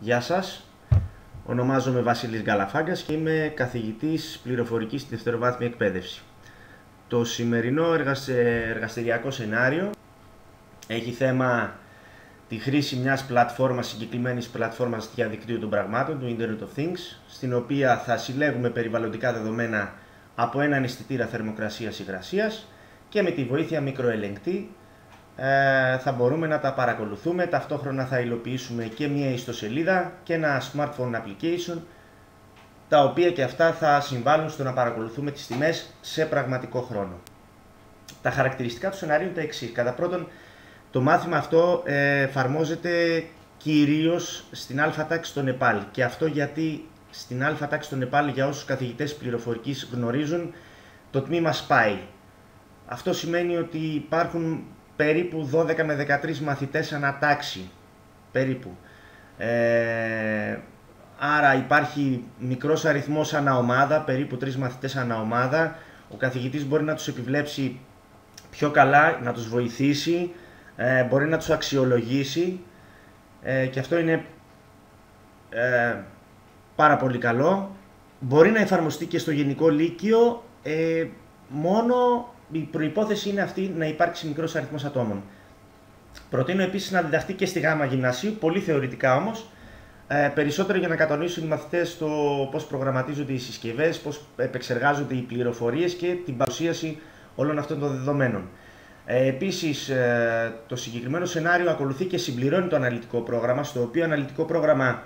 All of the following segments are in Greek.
Γεια σας. Ονομάζομαι Βασίλης Γκαλαφάγκας και είμαι καθηγητής πληροφορικής στη δευτεροβάθμια εκπαίδευση. Το σημερινό εργαστηριακό σενάριο έχει θέμα τη χρήση μιας πλατφόρμας, συγκεκριμένης πλατφόρμας διαδικτύου των πραγμάτων, του Internet of Things, στην οποία θα συλλέγουμε περιβαλλοντικά δεδομένα από έναν αισθητήρα θερμοκρασίας υγρασίας και με τη βοήθεια μικροελεγκτή ε, θα μπορούμε να τα παρακολουθούμε. Ταυτόχρονα θα υλοποιήσουμε και μια ιστοσελίδα και ένα smartphone application τα οποία και αυτά θα συμβάλλουν στο να παρακολουθούμε τις τιμές σε πραγματικό χρόνο. Τα χαρακτηριστικά του σενάριου είναι τα εξής. Κατά πρώτον, το μάθημα αυτό ε, εφαρμόζεται κυρίως στην α τάξη στο Νεπάλ και αυτό γιατί στην α τάξη στο Νεπάλ για όσους καθηγητές πληροφορικής γνωρίζουν το τμήμα SPY. Αυτό σημαίνει ότι υπάρχουν περίπου 12 με 13 μαθητές ανατάξει. Περίπου. Ε, άρα υπάρχει μικρός αριθμός αναομάδα, περίπου 3 μαθητές αναομάδα. Ο καθηγητής μπορεί να τους επιβλέψει πιο καλά, να τους βοηθήσει, ε, μπορεί να τους αξιολογήσει ε, και αυτό είναι ε, πάρα πολύ καλό. Μπορεί να εφαρμοστεί και στο Γενικό Λύκειο, ε, μόνο η προϋπόθεση είναι αυτή να υπάρξει μικρός αριθμός ατόμων. Προτείνω επίσης να διδαχτεί και στη γάμα γυμνασίου, πολύ θεωρητικά όμως, ε, περισσότερο για να κατανοήσουν οι μαθητές το πώς προγραμματίζονται οι συσκευές, πώς επεξεργάζονται οι πληροφορίες και την παρουσίαση όλων αυτών των δεδομένων. Ε, επίσης, ε, το συγκεκριμένο σενάριο ακολουθεί και συμπληρώνει το αναλυτικό πρόγραμμα, στο οποίο αναλυτικό πρόγραμμα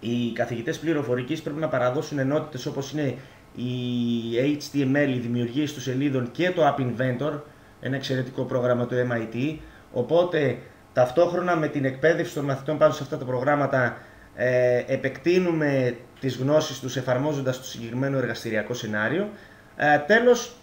οι καθηγητές πληροφορικής πρέπει να παραδώσουν ενότητες όπως είναι η HTML, η δημιουργία του σελίδων και το App Inventor, ένα εξαιρετικό πρόγραμμα του MIT. Οπότε, ταυτόχρονα με την εκπαίδευση των μαθητών πάνω σε αυτά τα προγράμματα, ε, επεκτείνουμε τις γνώσεις τους εφαρμόζοντας το συγκεκριμένο εργαστηριακό σενάριο. Ε, τέλος,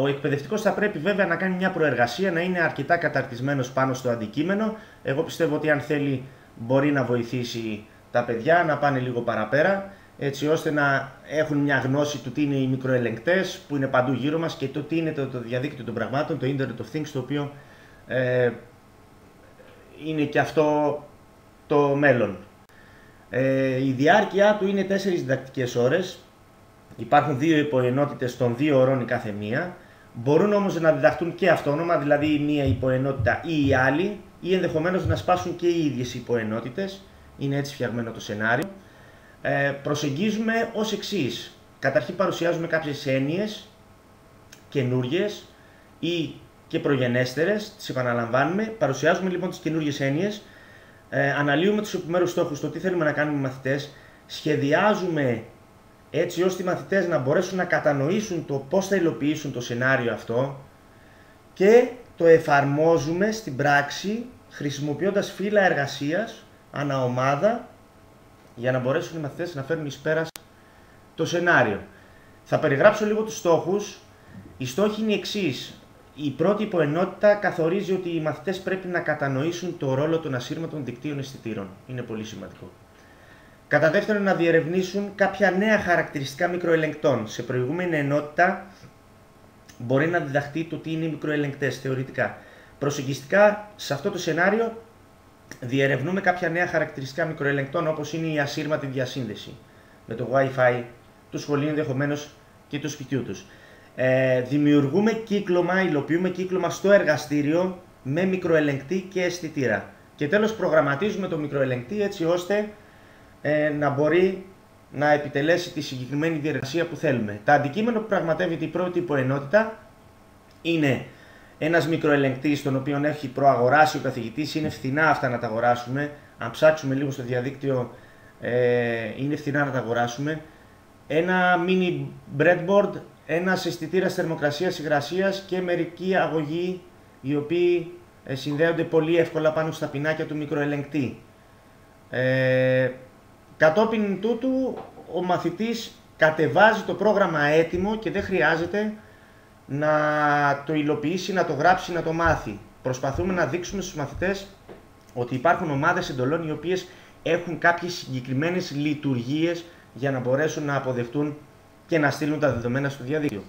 ο εκπαιδευτικός θα πρέπει βέβαια να κάνει μια προεργασία, να είναι αρκετά καταρτισμένος πάνω στο αντικείμενο. Εγώ πιστεύω ότι αν θέλει μπορεί να βοηθήσει τα παιδιά να πάνε λίγο παραπέρα έτσι ώστε να έχουν μια γνώση του τι είναι οι μικροελεγκτές που είναι παντού γύρω μας και το τι είναι το, το διαδίκτυο των πραγμάτων, το Internet of Things, το οποίο ε, είναι και αυτό το μέλλον. Ε, η διάρκεια του είναι 4 διδακτικές ώρες, υπάρχουν δύο υποενότητες των δύο ώρων η κάθε μία, μπορούν όμως να διδαχτούν και αυτόνομα, δηλαδή η μία υποενότητα ή η άλλη, ή ενδεχομένως να σπάσουν και οι ίδιες υποενότητες, είναι έτσι φτιαγμένο το σενάριο ε, προσεγγίζουμε ως εξής. Καταρχήν παρουσιάζουμε κάποιες έννοιες καινούριε ή και προγενέστερες, τις επαναλαμβάνουμε, παρουσιάζουμε λοιπόν τις καινούριε έννοιες, ε, αναλύουμε τους επιμέρους στόχους, το τι θέλουμε να κάνουμε οι μαθητές, σχεδιάζουμε έτσι ώστε οι μαθητές να μπορέσουν να κατανοήσουν το πώς θα υλοποιήσουν το σενάριο αυτό και το εφαρμόζουμε στην πράξη χρησιμοποιώντας φύλλα εργασίας, αναομάδα για να μπορέσουν οι μαθητές να φέρουν εις πέρας το σενάριο. Θα περιγράψω λίγο τους στόχους. Οι στόχοι είναι οι εξής. Η πρώτη υποενότητα καθορίζει ότι οι μαθητές πρέπει να κατανοήσουν το ρόλο των ασύρματων δικτύων αισθητήρων. Είναι πολύ σημαντικό. Κατά δεύτερον, να διερευνήσουν κάποια νέα χαρακτηριστικά μικροελεγκτών. Σε προηγούμενη ενότητα μπορεί να διδαχτεί το τι είναι οι μικροελεγκτές θεωρητικά. Προσεγγιστικά, σε αυτό το σενάριο διερευνούμε κάποια νέα χαρακτηριστικά μικροελεγκτών όπως είναι η ασύρματη διασύνδεση με το Wi-Fi του σχολείου ενδεχομένως και του σπιτιού τους. Ε, δημιουργούμε κύκλωμα, υλοποιούμε κύκλωμα στο εργαστήριο με μικροελεγκτή και αισθητήρα. Και τέλος προγραμματίζουμε το μικροελεγκτή έτσι ώστε ε, να μπορεί να επιτελέσει τη συγκεκριμένη διεργασία που θέλουμε. Τα αντικείμενο που πραγματεύεται η πρώτη υποενότητα είναι ένας μικροελεγκτής, τον οποίο έχει προαγοράσει ο καθηγητής, είναι φθηνά αυτά να τα αγοράσουμε. Αν ψάξουμε λίγο στο διαδίκτυο, ε, είναι φθηνά να τα αγοράσουμε. Ένα mini breadboard, ένας αισθητήρας θερμοκρασίας υγρασίας και μερικοί αγωγοί οι οποίοι ε, συνδέονται πολύ εύκολα πάνω στα πινάκια του μικροελεγκτή. Ε, κατόπιν τούτου, ο μαθητής κατεβάζει το πρόγραμμα έτοιμο και δεν χρειάζεται να το υλοποιήσει, να το γράψει, να το μάθει. Προσπαθούμε να δείξουμε στους μαθητές ότι υπάρχουν ομάδες εντολών οι οποίες έχουν κάποιες συγκεκριμένες λειτουργίες για να μπορέσουν να αποδεχτούν και να στείλουν τα δεδομένα στο διαδίκτυο.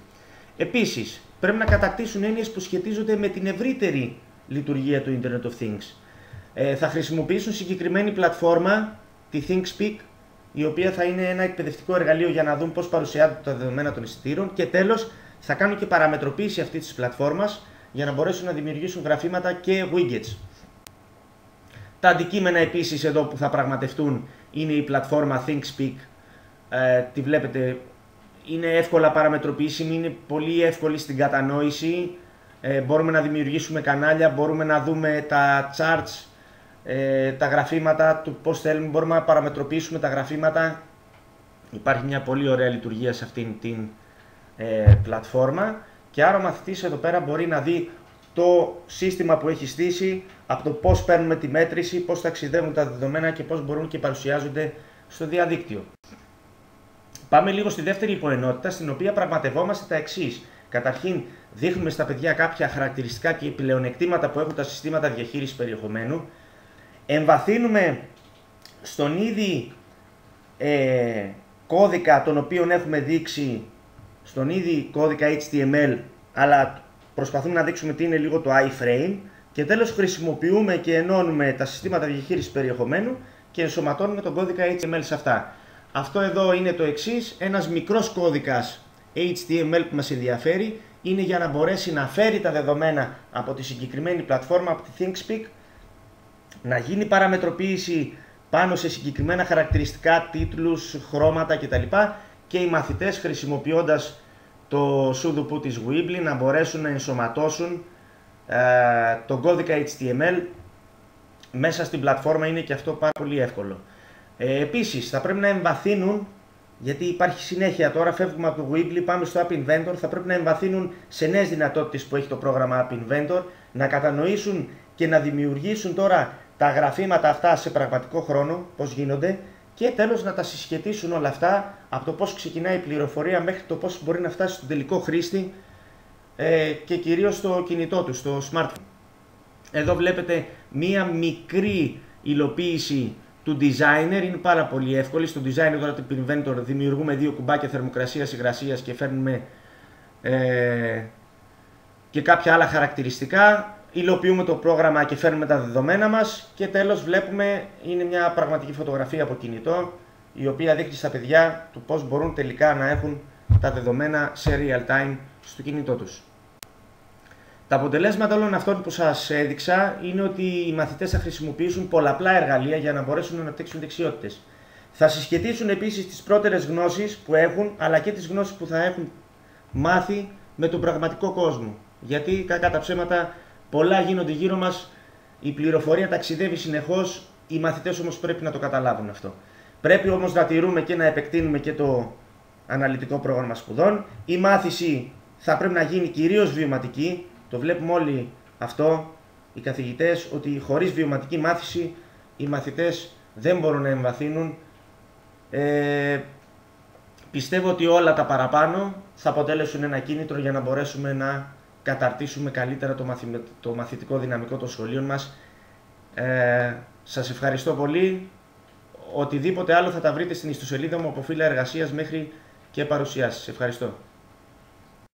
Επίσης, πρέπει να κατακτήσουν έννοιες που σχετίζονται με την ευρύτερη λειτουργία του Internet of Things. Ε, θα χρησιμοποιήσουν συγκεκριμένη πλατφόρμα, τη ThinkSpeak, η οποία θα είναι ένα εκπαιδευτικό εργαλείο για να δουν πώς παρουσιάζονται τα δεδομένα των εισιτήρων και τέλος θα κάνουν και παραμετροποίηση αυτή της πλατφόρμας για να μπορέσουν να δημιουργήσουν γραφήματα και widgets. Τα αντικείμενα επίσης εδώ που θα πραγματευτούν είναι η πλατφόρμα ThinkSpeak. Ε, τη βλέπετε, είναι εύκολα παραμετροποιήσιμη, είναι πολύ εύκολη στην κατανόηση. Ε, μπορούμε να δημιουργήσουμε κανάλια, μπορούμε να δούμε τα charts, ε, τα γραφήματα, του πώς θέλουμε, μπορούμε να παραμετροποιήσουμε τα γραφήματα. Υπάρχει μια πολύ ωραία λειτουργία σε αυτήν την ε, πλατφόρμα και άρα ο μαθητής εδώ πέρα μπορεί να δει το σύστημα που έχει στήσει, από το πώς παίρνουμε τη μέτρηση, πώς ταξιδεύουν τα δεδομένα και πώς μπορούν και παρουσιάζονται στο διαδίκτυο. Πάμε λίγο στη δεύτερη υποενότητα, στην οποία πραγματευόμαστε τα εξής. Καταρχήν, δείχνουμε στα παιδιά κάποια χαρακτηριστικά και πλεονεκτήματα που έχουν τα συστήματα διαχείρισης περιεχομένου. Εμβαθύνουμε στον ήδη ε, κώδικα τον οποίο έχουμε δείξει, στον ήδη κώδικα HTML, αλλά προσπαθούμε να δείξουμε τι είναι λίγο το iframe και τέλος χρησιμοποιούμε και ενώνουμε τα συστήματα διαχείρισης περιεχομένου και ενσωματώνουμε τον κώδικα HTML σε αυτά. Αυτό εδώ είναι το εξής, ένας μικρός κώδικας HTML που μας ενδιαφέρει είναι για να μπορέσει να φέρει τα δεδομένα από τη συγκεκριμένη πλατφόρμα, από τη ThinkSpeak, να γίνει παραμετροποίηση πάνω σε συγκεκριμένα χαρακτηριστικά, τίτλους, χρώματα κτλ. Και οι μαθητές χρησιμοποιώντας το sudo της Weebly να μπορέσουν να ενσωματώσουν ε, τον κώδικα HTML μέσα στην πλατφόρμα είναι και αυτό πάρα πολύ εύκολο. Ε, επίσης θα πρέπει να εμβαθύνουν γιατί υπάρχει συνέχεια τώρα, φεύγουμε από το Weebly, πάμε στο App Inventor, θα πρέπει να εμβαθύνουν σε νέες δυνατότητες που έχει το πρόγραμμα App Inventor, να κατανοήσουν και να δημιουργήσουν τώρα τα γραφήματα αυτά σε πραγματικό χρόνο, πώς γίνονται, και τέλος να τα συσχετίσουν όλα αυτά από το πώς ξεκινάει η πληροφορία μέχρι το πώς μπορεί να φτάσει στον τελικό χρήστη ε, και κυρίως στο κινητό του, στο smartphone. Εδώ βλέπετε μία μικρή υλοποίηση του designer, είναι πάρα πολύ εύκολη. Στο designer τώρα του Inventor δημιουργούμε δύο κουμπάκια θερμοκρασίας, υγρασίας και φέρνουμε ε, και κάποια άλλα χαρακτηριστικά υλοποιούμε το πρόγραμμα και φέρνουμε τα δεδομένα μας και τέλος βλέπουμε είναι μια πραγματική φωτογραφία από κινητό η οποία δείχνει στα παιδιά του πώς μπορούν τελικά να έχουν τα δεδομένα σε real time στο κινητό τους. Τα αποτελέσματα όλων αυτών που σας έδειξα είναι ότι οι μαθητές θα χρησιμοποιήσουν πολλαπλά εργαλεία για να μπορέσουν να αναπτύξουν δεξιότητες. Θα συσχετίσουν επίσης τις πρώτερες γνώσεις που έχουν αλλά και τις γνώσεις που θα έχουν μάθει με τον πραγματικό κόσμο. Γιατί κακά τα ψέματα Πολλά γίνονται γύρω μας, η πληροφορία ταξιδεύει συνεχώς, οι μαθητές όμως πρέπει να το καταλάβουν αυτό. Πρέπει όμως να τηρούμε και να επεκτείνουμε και το αναλυτικό πρόγραμμα σπουδών. Η μάθηση θα πρέπει να γίνει κυρίως βιωματική, το βλέπουμε όλοι αυτό, οι καθηγητές, ότι χωρίς βιωματική μάθηση οι μαθητές δεν μπορούν να εμβαθύνουν. Ε, πιστεύω ότι όλα τα παραπάνω θα αποτέλεσουν ένα κίνητρο για να μπορέσουμε να καταρτήσουμε καλύτερα το, το μαθητικό δυναμικό των σχολείων μας. Ε, σας ευχαριστώ πολύ. Οτιδήποτε άλλο θα τα βρείτε στην ιστοσελίδα μου από φύλλα εργασίας μέχρι και παρουσιάσεις. Ευχαριστώ.